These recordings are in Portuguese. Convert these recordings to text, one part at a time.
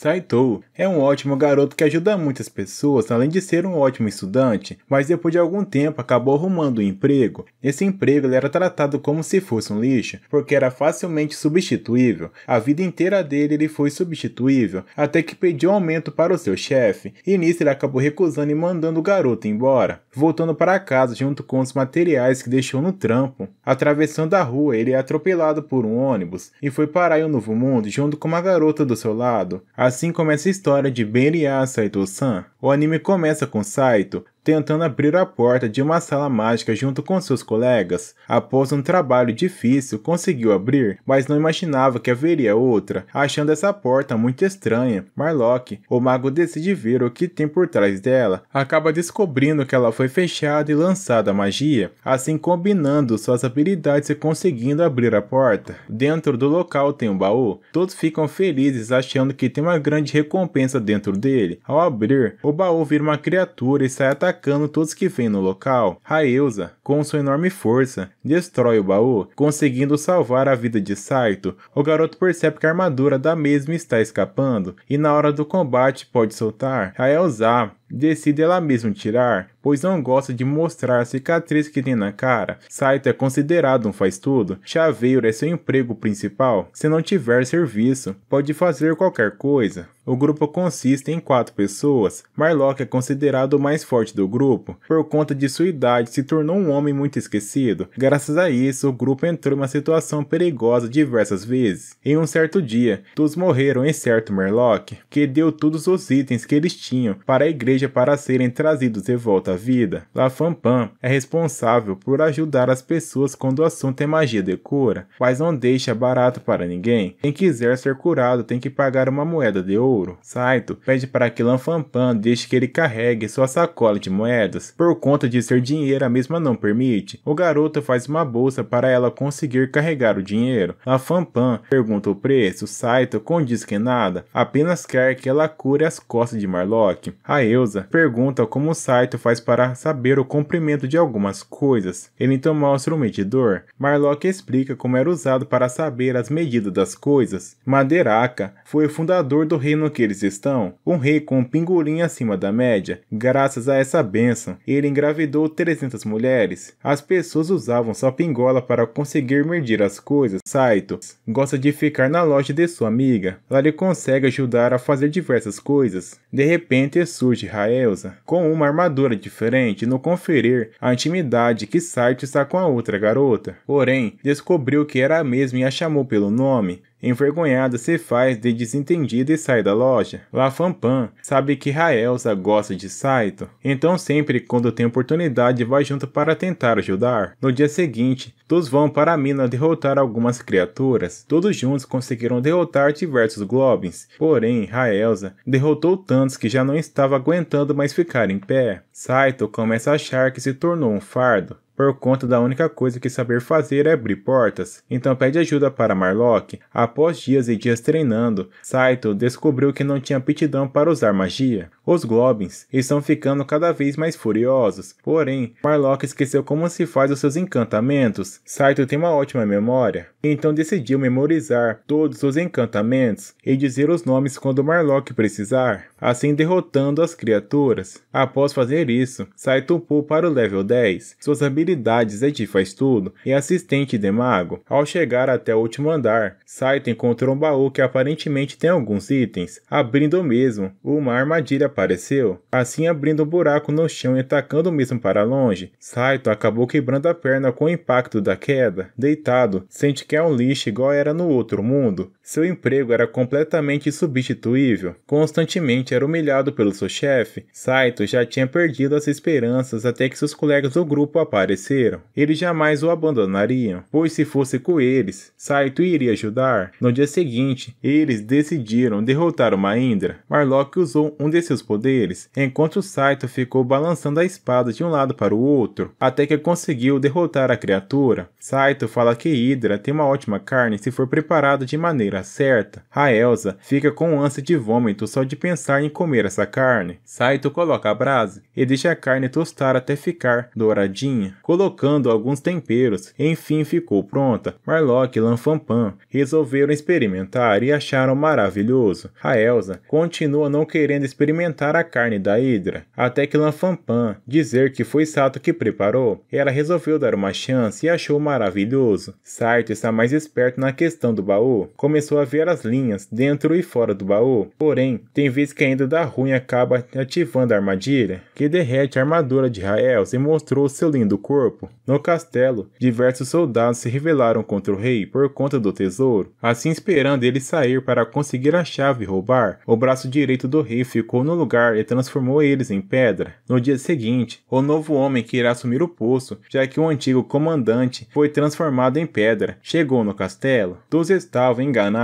Saito é um ótimo garoto que ajuda muitas pessoas, além de ser um ótimo estudante, mas depois de algum tempo acabou arrumando um emprego. Nesse emprego era tratado como se fosse um lixo, porque era facilmente substituível. A vida inteira dele ele foi substituível, até que pediu um aumento para o seu chefe, e nisso ele acabou recusando e mandando o garoto embora. Voltando para casa junto com os materiais que deixou no trampo. Atravessando a rua, ele é atropelado por um ônibus e foi parar em um novo mundo junto com uma garota do seu lado. Assim começa a história de Beria Saito-san. O anime começa com Saito tentando abrir a porta de uma sala mágica junto com seus colegas. Após um trabalho difícil, conseguiu abrir, mas não imaginava que haveria outra. Achando essa porta muito estranha, Marlock, o mago decide ver o que tem por trás dela. Acaba descobrindo que ela foi fechada e lançada a magia, assim combinando suas habilidades e conseguindo abrir a porta. Dentro do local tem um baú. Todos ficam felizes achando que tem uma grande recompensa dentro dele. Ao abrir, o baú vira uma criatura e sai atacando todos que vêm no local. Raelza, com sua enorme força, destrói o baú, conseguindo salvar a vida de Saito. O garoto percebe que a armadura da mesma está escapando, e na hora do combate pode soltar. Raelza decide ela mesma tirar, pois não gosta de mostrar a cicatriz que tem na cara. Saito é considerado um faz-tudo. Chaveiro é seu emprego principal. Se não tiver serviço, pode fazer qualquer coisa. O grupo consiste em quatro pessoas. Marlock é considerado o mais forte do grupo. Por conta de sua idade, se tornou um homem muito esquecido. Graças a isso, o grupo entrou em uma situação perigosa diversas vezes. Em um certo dia, todos morreram exceto Marlock, que deu todos os itens que eles tinham para a igreja para serem trazidos de volta à vida. La Fanpan é responsável por ajudar as pessoas quando o assunto é magia de cura, mas não deixa barato para ninguém. Quem quiser ser curado tem que pagar uma moeda de ouro. Saito pede para que Lanfampan deixe que ele carregue sua sacola de moedas. Por conta de ser dinheiro, a mesma não permite. O garoto faz uma bolsa para ela conseguir carregar o dinheiro. Lanfampan pergunta o preço. Saito condiz que nada, apenas quer que ela cure as costas de Marlock. A Elsa pergunta como Saito faz para saber o comprimento de algumas coisas. Ele então mostra o medidor. Marlock explica como era usado para saber as medidas das coisas. Maderaka foi o fundador do reino que eles estão, um rei com um pingolim acima da média. Graças a essa bênção, ele engravidou 300 mulheres. As pessoas usavam sua pingola para conseguir medir as coisas. Saito gosta de ficar na loja de sua amiga. Lá ele consegue ajudar a fazer diversas coisas. De repente surge Raelza, com uma armadura diferente no conferir a intimidade que Saito está com a outra garota. Porém, descobriu que era a mesma e a chamou pelo nome. Envergonhada, se faz de desentendida e sai da loja. La Fanpan sabe que Raelza gosta de Saito, então sempre quando tem oportunidade vai junto para tentar ajudar. No dia seguinte, todos vão para a mina derrotar algumas criaturas. Todos juntos conseguiram derrotar diversos Globins, porém Raelza derrotou tantos que já não estava aguentando mais ficar em pé. Saito começa a achar que se tornou um fardo por conta da única coisa que saber fazer é abrir portas. Então pede ajuda para Marlock. Após dias e dias treinando, Saito descobriu que não tinha aptidão para usar magia. Os Globins estão ficando cada vez mais furiosos, porém, Marlock esqueceu como se faz os seus encantamentos. Saito tem uma ótima memória, então decidiu memorizar todos os encantamentos e dizer os nomes quando Marlock precisar, assim derrotando as criaturas. Após fazer isso, Saito upou para o level 10. Suas habilidades é de faz tudo e assistente de mago. Ao chegar até o último andar, Saito encontrou um baú que aparentemente tem alguns itens. Abrindo o mesmo, uma armadilha apareceu, assim abrindo um buraco no chão e atacando mesmo para longe. Saito acabou quebrando a perna com o impacto da queda. Deitado, sente que é um lixo igual era no outro mundo. Seu emprego era completamente substituível. Constantemente era humilhado pelo seu chefe. Saito já tinha perdido as esperanças até que seus colegas do grupo apareceram. Eles jamais o abandonariam, pois se fosse com eles, Saito iria ajudar. No dia seguinte, eles decidiram derrotar o Maindra. Marlock usou um de seus poderes, enquanto Saito ficou balançando a espada de um lado para o outro, até que conseguiu derrotar a criatura. Saito fala que Hydra tem uma ótima carne se for preparada de maneira maneira certa. A Elsa fica com ânsia de vômito só de pensar em comer essa carne. Saito coloca a brasa e deixa a carne tostar até ficar douradinha, colocando alguns temperos. Enfim, ficou pronta. Marlock e Lanfampan resolveram experimentar e acharam maravilhoso. A Elsa continua não querendo experimentar a carne da Hidra, até que Lanfampan dizer que foi Sato que preparou. Ela resolveu dar uma chance e achou maravilhoso. Saito está mais esperto na questão do baú. Começou a ver as linhas dentro e fora do baú. Porém, tem vezes que ainda dá ruim e acaba ativando a armadilha, que derrete a armadura de Raels e mostrou seu lindo corpo. No castelo, diversos soldados se rebelaram contra o rei por conta do tesouro, assim esperando ele sair para conseguir a chave e roubar. O braço direito do rei ficou no lugar e transformou eles em pedra. No dia seguinte, o novo homem que irá assumir o posto, já que o antigo comandante foi transformado em pedra, chegou no castelo. Todos estavam enganados,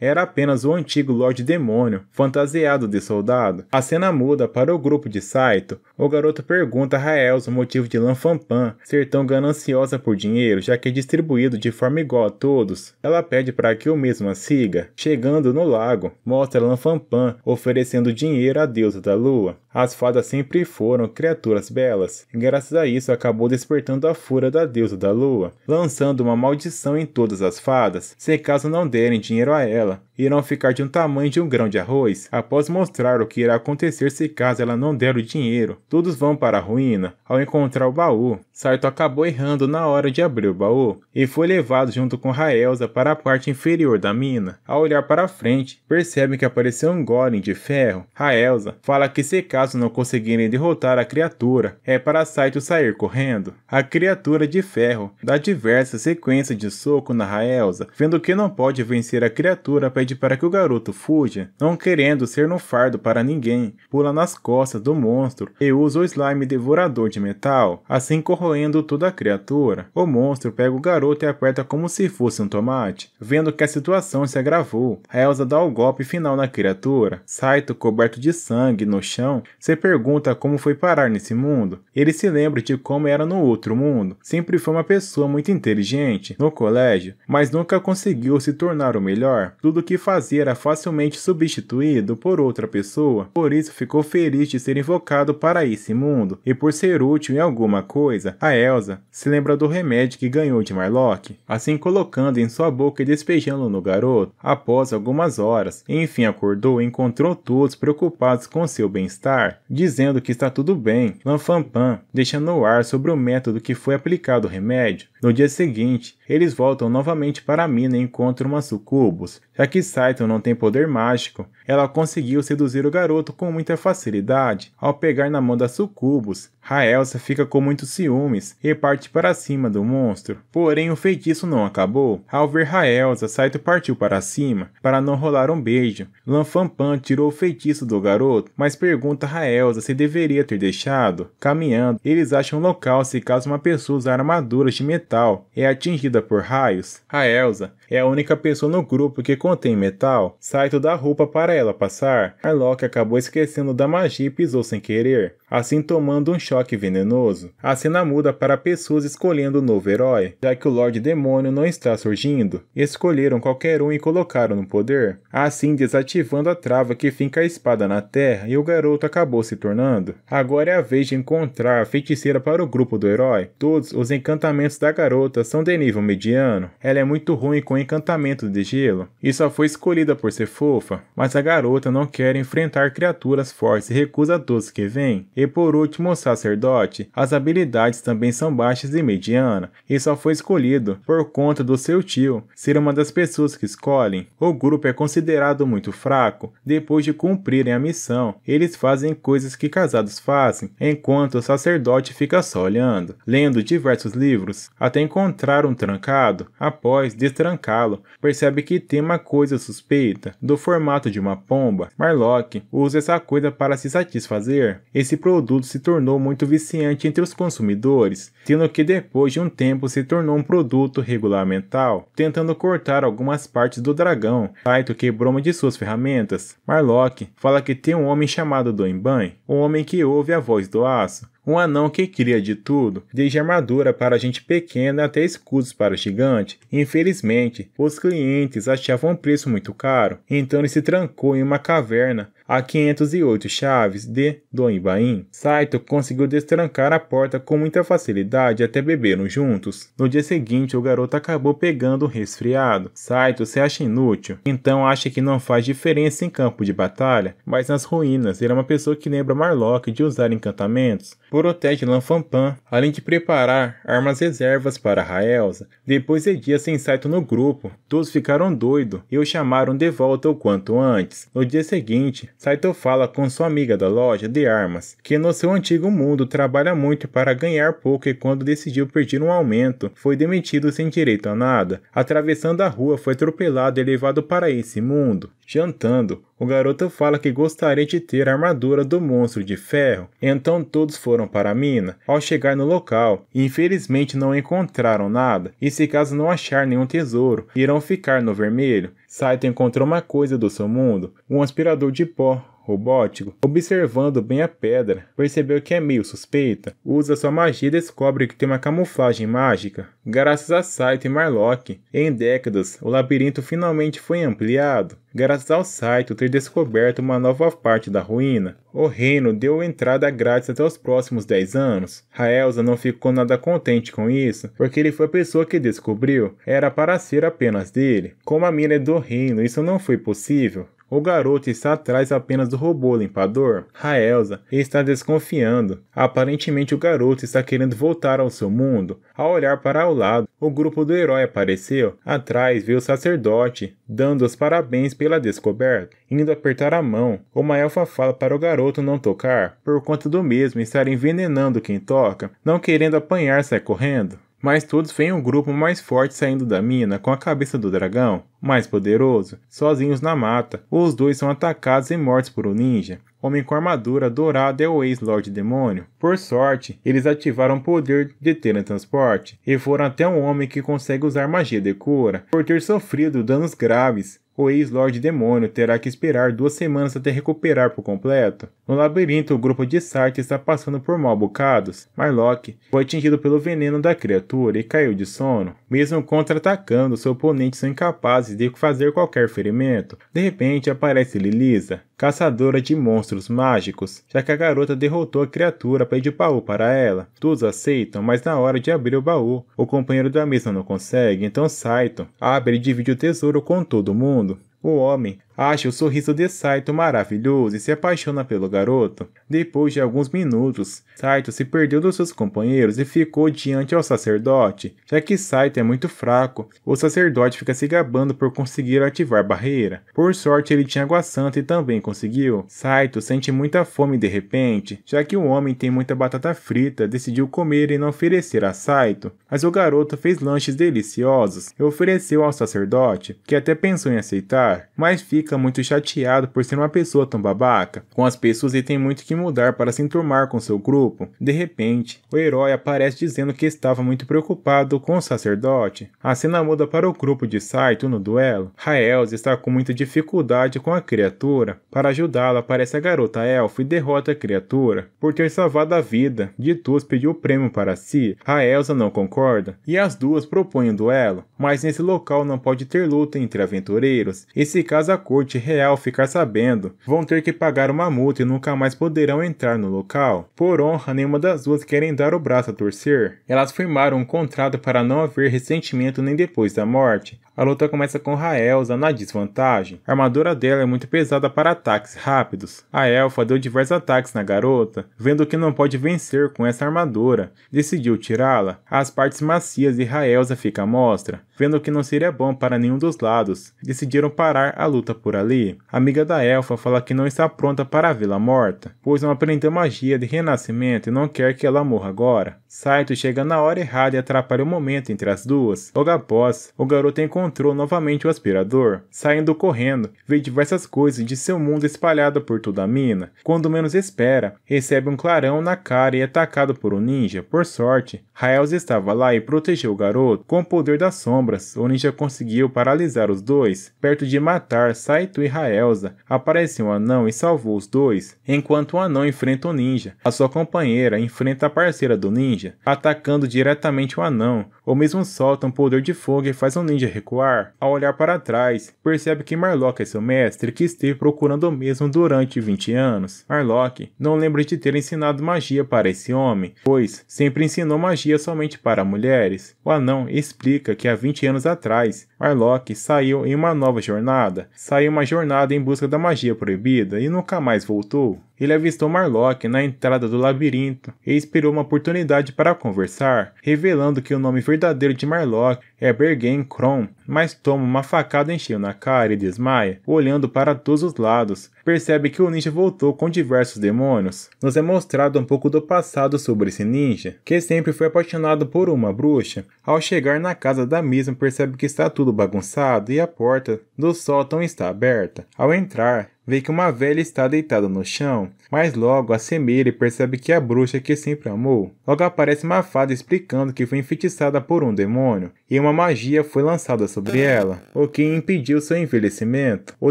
era apenas o antigo Lorde Demônio, fantasiado de soldado. A cena muda para o grupo de Saito. O garoto pergunta a Raels o motivo de Lanfampan ser tão gananciosa por dinheiro, já que é distribuído de forma igual a todos. Ela pede para que o mesmo a siga. Chegando no lago, mostra Lanfampan oferecendo dinheiro à deusa da lua. As fadas sempre foram criaturas belas, e graças a isso acabou despertando a fúria da deusa da lua, lançando uma maldição em todas as fadas, se caso não derem dinheiro a ela, irão ficar de um tamanho de um grão de arroz, após mostrar o que irá acontecer se caso ela não der o dinheiro. Todos vão para a ruína. Ao encontrar o baú, Saito acabou errando na hora de abrir o baú e foi levado junto com Raelza para a parte inferior da mina. Ao olhar para frente, percebem que apareceu um golem de ferro. Raelza fala que se caso não conseguirem derrotar a criatura, é para Saito sair correndo. A criatura de ferro dá diversas sequências de soco na Raelza, vendo que não pode vencer a criatura, pede para que o garoto fuja, não querendo ser no fardo para ninguém, pula nas costas do monstro e usa o slime devorador de metal, assim corroendo toda a criatura. O monstro pega o garoto e aperta como se fosse um tomate. Vendo que a situação se agravou, a Elsa dá o golpe final na criatura. Saito, coberto de sangue no chão, se pergunta como foi parar nesse mundo. Ele se lembra de como era no outro mundo. Sempre foi uma pessoa muito inteligente no colégio, mas nunca conseguiu se tornar o melhor. Tudo que fazia era facilmente substituído por outra pessoa, por isso ficou feliz de ser invocado para esse mundo, e por ser útil em alguma coisa, a Elsa se lembra do remédio que ganhou de Marlock, assim colocando em sua boca e despejando no garoto. Após algumas horas, enfim acordou e encontrou todos preocupados com seu bem-estar, dizendo que está tudo bem. Lanfampan deixa no ar sobre o método que foi aplicado o remédio. No dia seguinte, eles voltam novamente para a mina e encontram uma sucubus. Já que Saito não tem poder mágico, ela conseguiu seduzir o garoto com muita facilidade. Ao pegar na mão da sucubus, Raelsa fica com muitos ciúmes e parte para cima do monstro. Porém, o feitiço não acabou. Ao ver Raelsa, Saito partiu para cima para não rolar um beijo. Lanfampan tirou o feitiço do garoto, mas pergunta a Raelsa se deveria ter deixado. Caminhando, eles acham um local se caso uma pessoa usar armaduras de metal é atingida por raios. A Elsa é a única pessoa no grupo que contém metal. Saito dá roupa para ela passar. Arlok acabou esquecendo da magia e pisou sem querer assim tomando um choque venenoso. A cena muda para pessoas escolhendo o um novo herói, já que o Lorde Demônio não está surgindo. Escolheram qualquer um e colocaram no poder, assim desativando a trava que finca a espada na terra e o garoto acabou se tornando. Agora é a vez de encontrar a feiticeira para o grupo do herói. Todos os encantamentos da garota são de nível mediano. Ela é muito ruim com encantamento de gelo e só foi escolhida por ser fofa, mas a garota não quer enfrentar criaturas fortes e recusa todos que vêm. E por último, o sacerdote. As habilidades também são baixas e mediana, e só foi escolhido por conta do seu tio ser uma das pessoas que escolhem. O grupo é considerado muito fraco. Depois de cumprirem a missão, eles fazem coisas que casados fazem, enquanto o sacerdote fica só olhando, lendo diversos livros, até encontrar um trancado. Após destrancá-lo, percebe que tem uma coisa suspeita, do formato de uma pomba. Marlock usa essa coisa para se satisfazer. Esse produto se tornou muito viciante entre os consumidores, tendo que depois de um tempo se tornou um produto regulamental, tentando cortar algumas partes do dragão. Taito quebrou uma de suas ferramentas. Marlock fala que tem um homem chamado Doinban, um homem que ouve a voz do aço, Um anão que cria de tudo, desde armadura para gente pequena até escudos para gigante. Infelizmente, os clientes achavam um preço muito caro, então ele se trancou em uma caverna a 508 chaves de Doimbaim. Saito conseguiu destrancar a porta com muita facilidade até beberam juntos. No dia seguinte, o garoto acabou pegando um resfriado. Saito se acha inútil, então acha que não faz diferença em campo de batalha, mas nas ruínas ele é uma pessoa que lembra Marlock de usar encantamentos. Protege Lanfampan, além de preparar armas reservas para Raelza. Depois de dias sem Saito no grupo, todos ficaram doidos e o chamaram de volta o quanto antes. No dia seguinte, Saito fala com sua amiga da loja de armas, que no seu antigo mundo trabalha muito para ganhar pouco e quando decidiu pedir um aumento, foi demitido sem direito a nada. Atravessando a rua, foi atropelado e levado para esse mundo. Jantando, o garoto fala que gostaria de ter a armadura do monstro de ferro, então todos foram para a mina. Ao chegar no local, infelizmente não encontraram nada, e se caso não achar nenhum tesouro, irão ficar no vermelho. Saito encontrou uma coisa do seu mundo, um aspirador de pó robótico, observando bem a pedra, percebeu que é meio suspeita. Usa sua magia e descobre que tem uma camuflagem mágica. Graças a Saito e Marlock, em décadas, o labirinto finalmente foi ampliado. Graças ao Saito ter descoberto uma nova parte da ruína, o reino deu entrada grátis até os próximos 10 anos. Raelza não ficou nada contente com isso, porque ele foi a pessoa que descobriu, era para ser apenas dele. Como a mina é do reino, isso não foi possível. O garoto está atrás apenas do robô limpador. Raelza está desconfiando. Aparentemente o garoto está querendo voltar ao seu mundo. Ao olhar para o lado, o grupo do herói apareceu. Atrás veio o sacerdote, dando os parabéns pela descoberta. Indo apertar a mão, uma elfa fala para o garoto não tocar, por conta do mesmo estar envenenando quem toca. Não querendo apanhar, sai correndo. Mas todos veem um grupo mais forte saindo da mina com a cabeça do dragão, mais poderoso, sozinhos na mata. Os dois são atacados e mortos por um ninja. Homem com armadura dourada é o ex-Lorde Demônio. Por sorte, eles ativaram o poder de teletransporte e foram até um homem que consegue usar magia de cura. Por ter sofrido danos graves, o ex-Lorde Demônio terá que esperar duas semanas até recuperar por completo. No labirinto, o grupo de Sartre está passando por mal bocados. Marlock foi atingido pelo veneno da criatura e caiu de sono. Mesmo contra-atacando, seus oponentes são incapazes de fazer qualquer ferimento. De repente, aparece Lilisa, caçadora de monstros mágicos, já que a garota derrotou a criatura pede baú para ela. Todos aceitam, mas na hora de abrir o baú, o companheiro da mesa não consegue, então Saito abre e divide o tesouro com todo mundo. O homem acha o sorriso de Saito maravilhoso e se apaixona pelo garoto. Depois de alguns minutos, Saito se perdeu dos seus companheiros e ficou diante ao sacerdote. Já que Saito é muito fraco, o sacerdote fica se gabando por conseguir ativar barreira. Por sorte, ele tinha água santa e também conseguiu. Saito sente muita fome de repente, já que o homem tem muita batata frita, decidiu comer e não oferecer a Saito. Mas o garoto fez lanches deliciosos e ofereceu ao sacerdote, que até pensou em aceitar, mas fica fica muito chateado por ser uma pessoa tão babaca com as pessoas e tem muito que mudar para se enturmar com seu grupo. De repente, o herói aparece dizendo que estava muito preocupado com o sacerdote. A cena muda para o grupo de Saito no duelo. Raels está com muita dificuldade com a criatura. Para ajudá-la, aparece a garota elfo e derrota a criatura. Por ter salvado a vida, Ditus pediu o prêmio para si. Raelza não concorda e as duas propõem um duelo, mas nesse local não pode ter luta entre aventureiros. E se caso a cor corte real ficar sabendo, vão ter que pagar uma multa e nunca mais poderão entrar no local. Por honra, nenhuma das duas querem dar o braço a torcer. Elas firmaram um contrato para não haver ressentimento nem depois da morte. A luta começa com Raelza na desvantagem. A armadura dela é muito pesada para ataques rápidos. A elfa deu diversos ataques na garota, vendo que não pode vencer com essa armadura. Decidiu tirá-la. As partes macias e Raelza fica à mostra, vendo que não seria bom para nenhum dos lados. Decidiram parar a luta por ali. A amiga da elfa fala que não está pronta para vê-la morta, pois não aprendeu magia de renascimento e não quer que ela morra agora. Saito chega na hora errada e atrapalha o momento entre as duas. Logo após, o garoto encontrou novamente o aspirador. Saindo correndo, vê diversas coisas de seu mundo espalhada por toda a mina. Quando menos espera, recebe um clarão na cara e é atacado por um ninja. Por sorte, Raels estava lá e protegeu o garoto. Com o poder das sombras, o ninja conseguiu paralisar os dois. Perto de matar, Saito e Raelza, apareceu um anão e salvou os dois, enquanto o anão enfrenta o ninja. A sua companheira enfrenta a parceira do ninja, atacando diretamente o anão. O mesmo solta um poder de fogo e faz o ninja recuar. Ao olhar para trás, percebe que Marlock é seu mestre que esteve procurando o mesmo durante 20 anos. Marlock não lembra de ter ensinado magia para esse homem, pois sempre ensinou magia somente para mulheres. O anão explica que há 20 anos atrás, Marlock saiu em uma nova jornada, saiu uma jornada em busca da magia proibida e nunca mais voltou. Ele avistou Marlock na entrada do labirinto e esperou uma oportunidade para conversar, revelando que o nome verdadeiro de Marlock é Bergen Kron, mas toma uma facada em cheio na cara e desmaia, olhando para todos os lados. Percebe que o ninja voltou com diversos demônios. Nos é mostrado um pouco do passado sobre esse ninja, que sempre foi apaixonado por uma bruxa. Ao chegar na casa da mesma, percebe que está tudo bagunçado e a porta do sótão está aberta. Ao entrar, vê que uma velha está deitada no chão, mas logo assemelha e percebe que é a bruxa que sempre amou. Logo aparece uma fada explicando que foi enfeitiçada por um demônio e uma magia foi lançada sobre ela, o que impediu seu envelhecimento. O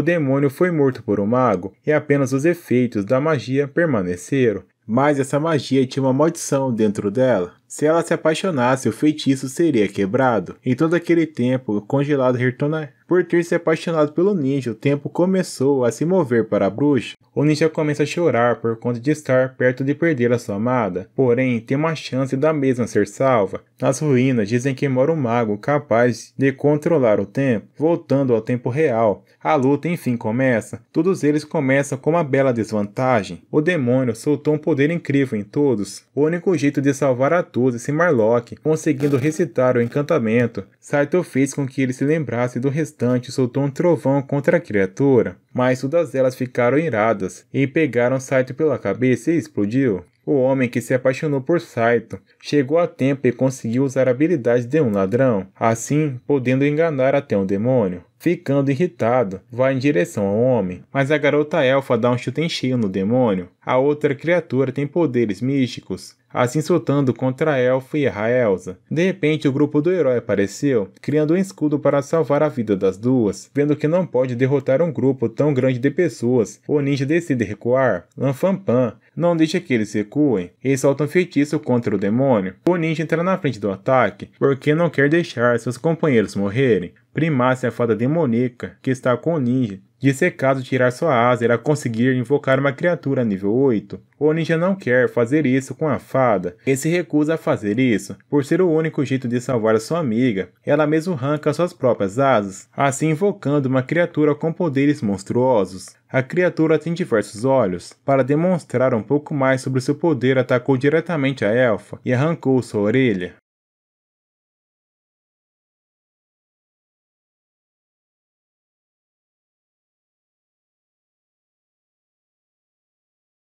demônio foi morto por um mago e apenas os efeitos da magia permaneceram. Mas essa magia tinha uma maldição dentro dela. Se ela se apaixonasse, o feitiço seria quebrado. Em todo aquele tempo, o congelado retorna. Por ter se apaixonado pelo ninja, o tempo começou a se mover para a bruxa. O ninja começa a chorar por conta de estar perto de perder a sua amada, porém tem uma chance da mesma ser salva. Nas ruínas dizem que mora um mago capaz de controlar o tempo, voltando ao tempo real. A luta enfim começa. Todos eles começam com uma bela desvantagem. O demônio soltou um poder incrível em todos. O único jeito de salvar a todos é se Marlock, conseguindo recitar o encantamento. Saito fez com que ele se lembrasse do restante e soltou um trovão contra a criatura. Mas todas elas ficaram iradas e pegaram Saito pela cabeça e explodiu. O homem que se apaixonou por Saito chegou a tempo e conseguiu usar a habilidade de um ladrão, assim podendo enganar até um demônio. Ficando irritado, vai em direção ao homem, mas a garota elfa dá um chute em cheio no demônio. A outra criatura tem poderes místicos, assim soltando contra a elfa e a Raelza. De repente, o grupo do herói apareceu, criando um escudo para salvar a vida das duas. Vendo que não pode derrotar um grupo tão grande de pessoas, o ninja decide recuar. Lanfampan não deixa que eles recuem e solta um feitiço contra o demônio. O ninja entra na frente do ataque porque não quer deixar seus companheiros morrerem. Primácia, a fada demoníaca, que está com o ninja, de ser caso tirar sua asa, irá conseguir invocar uma criatura nível 8. O ninja não quer fazer isso com a fada e se recusa a fazer isso, por ser o único jeito de salvar sua amiga. Ela mesmo arranca suas próprias asas, assim invocando uma criatura com poderes monstruosos. A criatura tem diversos olhos. Para demonstrar um pouco mais sobre seu poder, atacou diretamente a elfa e arrancou sua orelha.